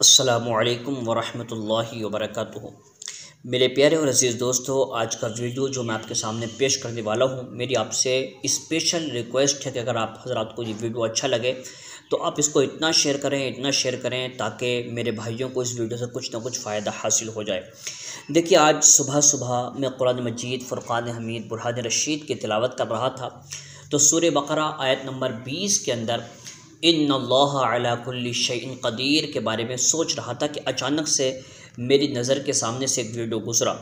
السلام علیکم ورحمۃ اللہ وبرکاتہ۔ میرے پیارے اور عزیز دوستو، آج کا ویڈیو جو میں آپ کے سامنے پیش کرنے والا ہوں، میری آپ سے اسپیشل ریکویسٹ ہے کہ اگر آپ حضرات کو یہ ویڈیو اچھا لگے تو آپ اس کو اتنا شیئر کریں، اتنا شیئر کریں تاکہ میرے بھائیوں کو اس ویڈیو سے کچھ نہ کچھ فائدہ حاصل ہو جائے۔ دیکھیے، آج صبح صبح میں قرآن مجید، فرقان حمید برحان رشید کی تلاوت کر رہا تھا۔ تو سور بقرہ آیت نمبر بیس کے اندر ان اللہ علی کل شعین قدیر کے بارے میں سوچ رہا تھا کہ اچانک سے میری نظر کے سامنے سے ایک ویڈیو گزرا۔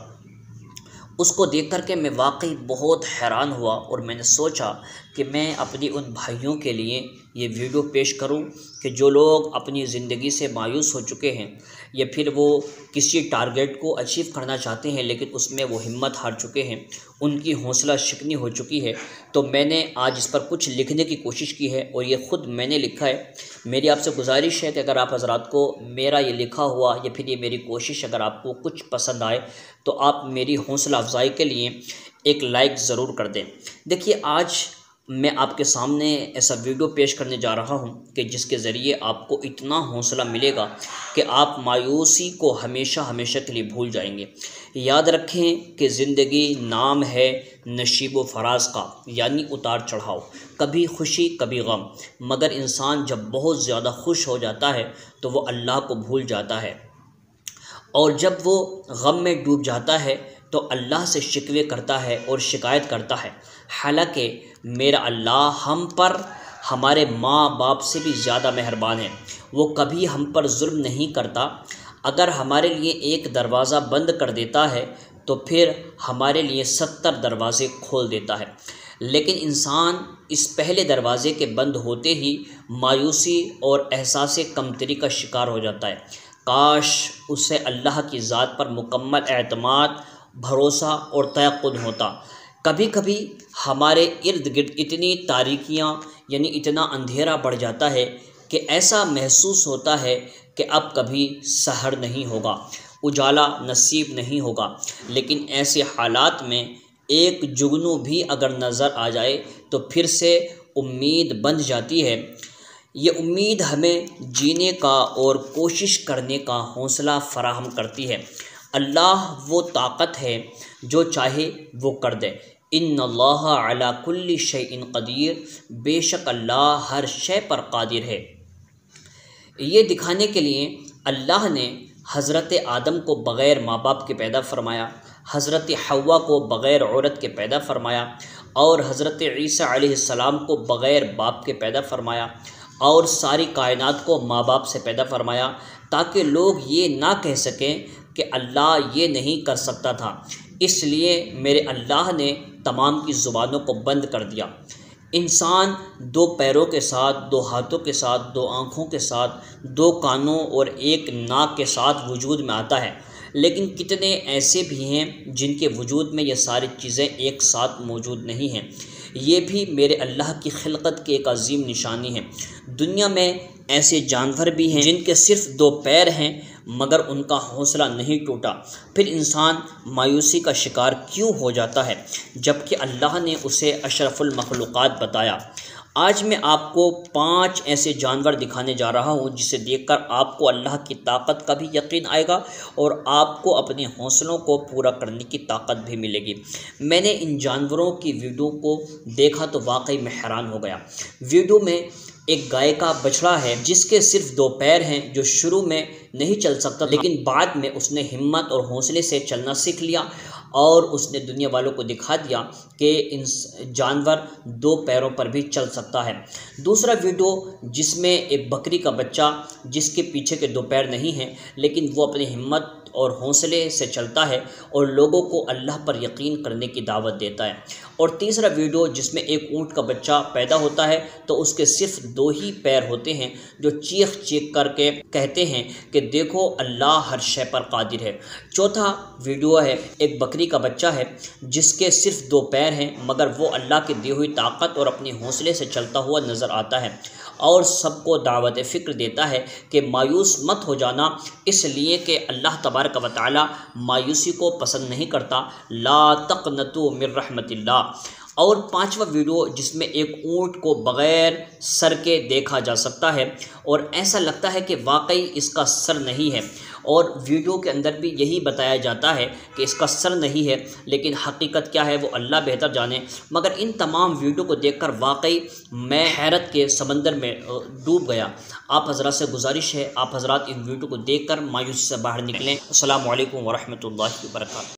اس کو دیکھ کر کے میں واقعی بہت حیران ہوا اور میں نے سوچا کہ میں اپنی ان بھائیوں کے لیے یہ ویڈیو پیش کروں کہ جو لوگ اپنی زندگی سے مایوس ہو چکے ہیں یا پھر وہ کسی ٹارگیٹ کو اچیو کرنا چاہتے ہیں لیکن اس میں وہ ہمت ہار چکے ہیں، ان کی حوصلہ شکنی ہو چکی ہے۔ تو میں نے آج اس پر کچھ لکھنے کی کوشش کی ہے اور یہ خود میں نے لکھا ہے۔ میری آپ سے گزارش ہے کہ اگر آپ حضرات کو میرا یہ لکھا ہوا یا پھر یہ میری کوشش اگر آپ کو کچھ پسند آئے تو آپ میری حوصلہ افزائی کے لیے ایک لائک ضرور کر دیں۔ دیکھیے، آج میں آپ کے سامنے ایسا ویڈیو پیش کرنے جا رہا ہوں کہ جس کے ذریعے آپ کو اتنا حوصلہ ملے گا کہ آپ مایوسی کو ہمیشہ ہمیشہ کے لیے بھول جائیں گے۔ یاد رکھیں کہ زندگی نام ہے نشیب و فراز کا یعنی اتار چڑھاؤ۔ کبھی خوشی، کبھی غم۔ مگر انسان جب بہت زیادہ خوش ہو جاتا ہے تو وہ اللہ کو بھول جاتا ہے۔ اور جب وہ غم میں ڈوب جاتا ہے تو اللہ سے شکوے کرتا ہے اور شکایت کرتا ہے۔ حالانکہ میرا اللہ ہم پر ہمارے ماں باپ سے بھی زیادہ مہربان ہے۔ وہ کبھی ہم پر ظلم نہیں کرتا۔ اگر ہمارے لیے ایک دروازہ بند کر دیتا ہے، تو پھر ہمارے لیے ستر دروازے کھول دیتا ہے۔ لیکن انسان اس پہلے دروازے کے بند ہوتے ہی مایوسی اور احساس کمتری کا شکار ہو جاتا ہے۔ کاش اسے اللہ کی ذات پر مکمل اعتماد، بھروسہ اور تیقن ہوتا۔ کبھی کبھی ہمارے ارد گرد اتنی تاریکیاں یعنی اتنا اندھیرا بڑھ جاتا ہے کہ ایسا محسوس ہوتا ہے کہ اب کبھی سحر نہیں ہوگا، اجالا نصیب نہیں ہوگا۔ لیکن ایسے حالات میں ایک جگنو بھی اگر نظر آ جائے تو پھر سے امید بند جاتی ہے۔ یہ امید ہمیں جینے کا اور کوشش کرنے کا حوصلہ فراہم کرتی ہے۔ اللہ وہ طاقت ہے جو چاہے وہ کر دے۔ ان اللہ علی کل شعین قدیر، بے شک اللہ ہر شے پر قادر ہے۔ یہ دکھانے کے لیے اللہ نے حضرت آدم کو بغیر ماں باپ کے پیدا فرمایا، حضرت حوا کو بغیر عورت کے پیدا فرمایا، اور حضرت عیسیٰ علیہ السلام کو بغیر باپ کے پیدا فرمایا، اور ساری کائنات کو ماں باپ سے پیدا فرمایا، تاکہ لوگ یہ نہ کہہ سکیں کہ اللہ یہ نہیں کر سکتا تھا۔ اس لیے میرے اللہ نے تمام کی زبانوں کو بند کر دیا۔ انسان دو پیروں کے ساتھ، دو ہاتھوں کے ساتھ، دو آنکھوں کے ساتھ، دو کانوں اور ایک ناک کے ساتھ وجود میں آتا ہے۔ لیکن کتنے ایسے بھی ہیں جن کے وجود میں یہ ساری چیزیں ایک ساتھ موجود نہیں ہیں۔ یہ بھی میرے اللہ کی خلقت کی ایک عظیم نشانی ہے دنیا میں ایسے جانور بھی ہیں جن کے صرف دو پیر ہیں مگر ان کا حوصلہ نہیں ٹوٹا۔ پھر انسان مایوسی کا شکار کیوں ہو جاتا ہے؟ جبکہ اللہ نے اسے اشرف المخلوقات بتایا۔ آج میں آپ کو پانچ ایسے جانور دکھانے جا رہا ہوں جسے دیکھ کر آپ کو اللہ کی طاقت کا بھی یقین آئے گا اور آپ کو اپنے حوصلوں کو پورا کرنے کی طاقت بھی ملے گی۔ میں نے ان جانوروں کی ویڈیو کو دیکھا تو واقعی میں حیران ہو گیا۔ ویڈیو میں ایک گائے کا بچڑا ہے جس کے صرف دو پیر ہیں جو شروع میں نہیں چل سکتا، لیکن بعد میں اس نے ہمت اور حوصلے سے چلنا سیکھ لیا۔ اور اس نے دنیا والوں کو دکھا دیا کہ ان جانور دو پیروں پر بھی چل سکتا ہے۔ دوسرا ویڈیو جس میں ایک بکری کا بچہ جس کے پیچھے کے دو پیر نہیں ہیں، لیکن وہ اپنی ہمت اور حوصلے سے چلتا ہے اور لوگوں کو اللہ پر یقین کرنے کی دعوت دیتا ہے۔ اور تیسرا ویڈیو جس میں ایک اونٹ کا بچہ پیدا ہوتا ہے، تو اس کے صرف دو ہی پیر ہوتے ہیں جو چیخ چیخ کر کے کہتے ہیں کہ دیکھو، اللہ ہر شے پر قادر ہے۔ چوتھا ویڈیو ہے، ایک بکری کا بچہ ہے، جس کے صرف دو پیر ہیں، مگر وہ اللہ کی دی ہوئی طاقت اور اپنی حوصلے سے چلتا ہوا نظر آتا ہے۔ اور سب کو دعوت فکر دیتا ہے کہ مایوس مت ہو جانا، اس لیے کہ اللہ تبارک و تعالی مایوسی کو پسند نہیں کرتا۔ لا تقنتو من رحمت اللہ۔ اور پانچواں ویڈیو جس میں ایک اونٹ کو بغیر سر کے دیکھا جا سکتا ہے اور ایسا لگتا ہے کہ واقعی اس کا سر نہیں ہے اور ویڈیو کے اندر بھی یہی بتایا جاتا ہے کہ اس کا سر نہیں ہے لیکن حقیقت کیا ہے وہ اللہ بہتر جانے مگر ان تمام ویڈیو کو دیکھ کر واقعی میں حیرت کے سمندر میں ڈوب گیا۔ آپ حضرات سے گزارش ہے، آپ حضرات ان ویڈیو کو دیکھ کر مایوسی سے باہر نکلیں۔ السلام علیکم ورحمۃ اللہ وبرکاتہ۔